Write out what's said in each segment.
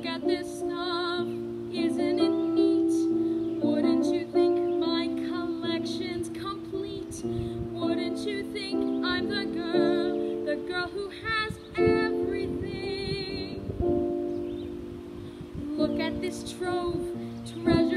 Look at this stuff, isn't it neat? Wouldn't you think my collection's complete? Wouldn't you think I'm the girl, the girl who has everything? Look at this trove, treasure.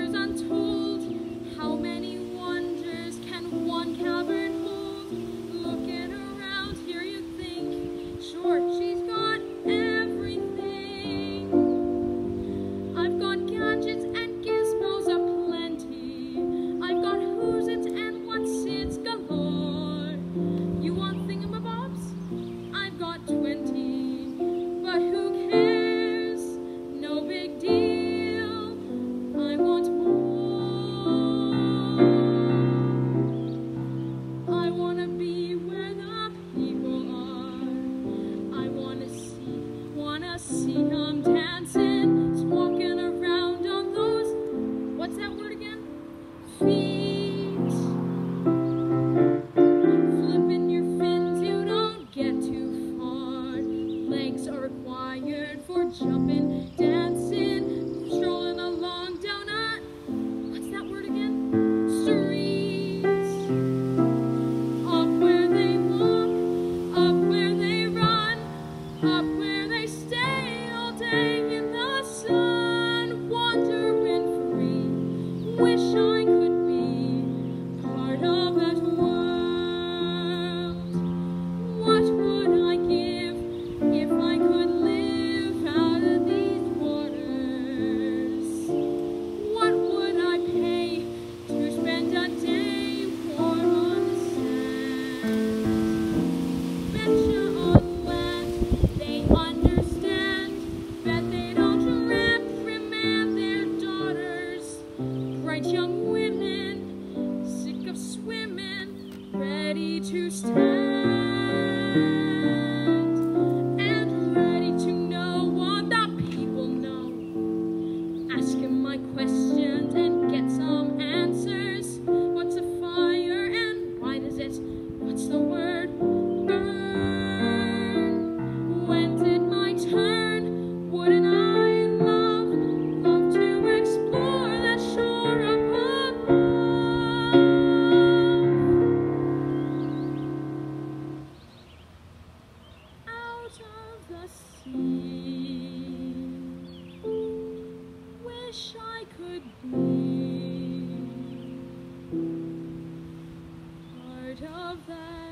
legs are required for jumping women, sick of swimming, ready to stand. And ready to know what the people know. Asking my questions and get some. of thy